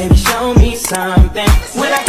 Baby, show me something. When I